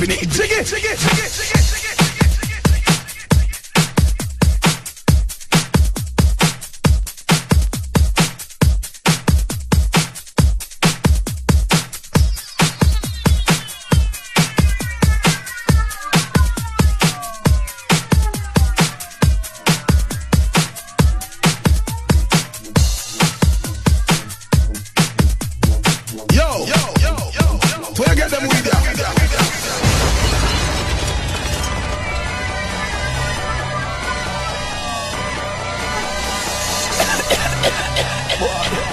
bumping it, jig it, jig it, jig it, jig it. Yo, yo, yo, yo, yo. Where get them with ya? 怖いよ。